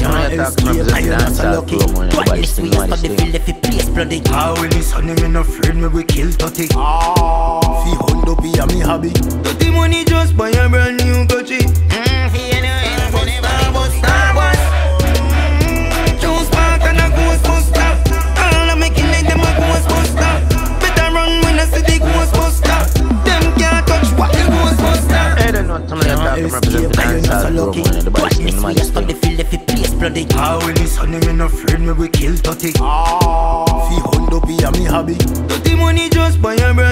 know some of your talk represent dancehall promo and everybody Twice sing we what for this the thing. field if it place bloody Ah, when the sun him in a friend me we kill thirty. Ah, fi hundo be a me hobby. Dirty money just buy a brand new Gucci. Fi for the Starbucks, Starbucks. Juice Park and a Ghostbuster. All of me killing them a Ghostbuster. Better run when I see the Ghostbuster. Them can't touch what the Ghostbuster. I don't know some of your talk represent dancehall promo and everybody sing what this we for the field if it place bloody Ah, when the sun him in a friend me we kill thirty. Ah, fi hundo be a me hobby. Dirty money just buy a brand new Gucci.